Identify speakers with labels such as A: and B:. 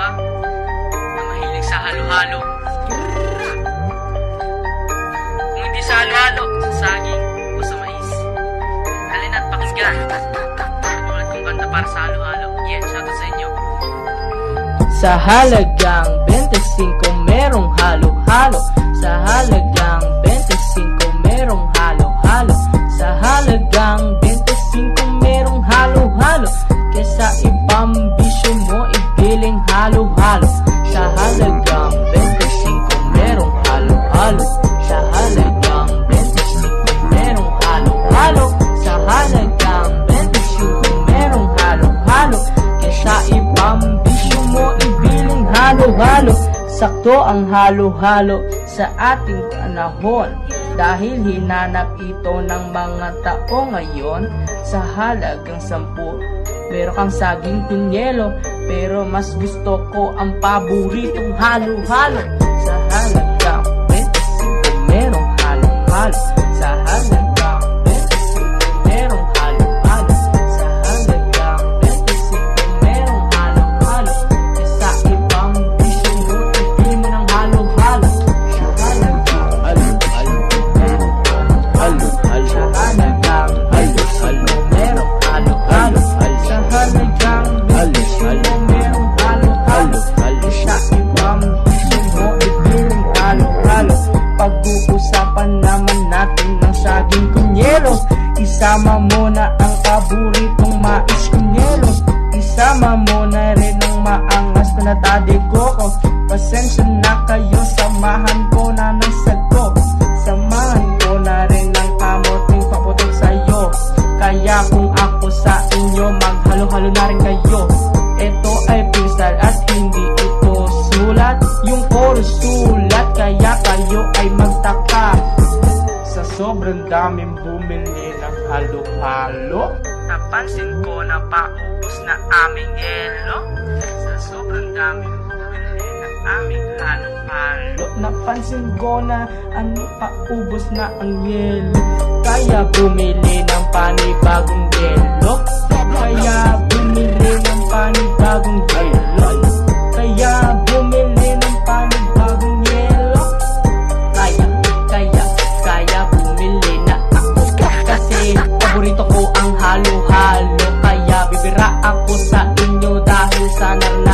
A: Isa ka rin ba na mahilig sa halo-halo? Kung hindi sa halo-halo, sa saging o sa mais. Halin at pakinggan. Tulad kong kanta para sa halo-halo. Yeah, shoutout sa inyo.
B: Sa halagang 25 merong halo-halo Sa halagang 25 Sakto ang halo-halo sa ating panahon. Dahil hinanap ito ng mga tao ngayon Sa halagang sampu. Meron kang saging pinyelo Pero mas gusto ko ang paboritong halo-halo Sa halagang 25 merong halo-halo mais kunyelo Isama mo na rin ang maangas na natade koko Pasensya na kayo, samahan ko na ng sago Samahan ko na rin ang kamoting paputok sa'yo. Kaya kung ako sa inyo, maghalo-halo na rin kayo. Ito ay freestyle at hindi ito sulat. Yung chorus sulat, kaya kayo ay magtaka. Sa sobrang daming bumili ng halo-halo Napansin ko na paubos na aming elo Sa sobrang daming bumili ng aming halo-halo Napansin ko na ano paubos na ang yelo Kaya bumili ng panibagong yelo Kaya halo-halo Kaya bibiraan ko sa inyo dahil sa narna